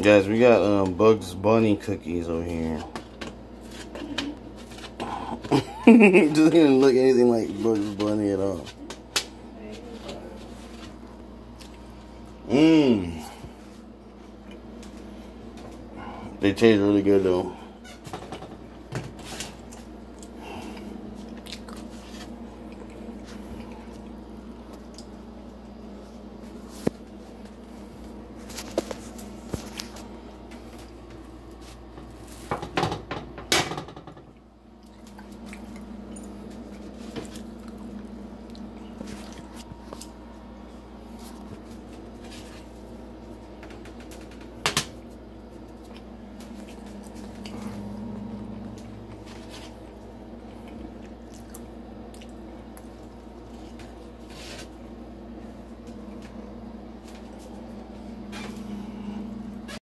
Guys, we got um, Bugs Bunny cookies over here. Doesn't even look anything like Bugs Bunny at all. Mmm. They taste really good though.